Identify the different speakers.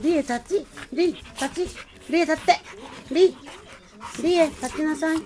Speaker 1: リエ立ちリ立ちリエ立って。リリエ立ちなさい。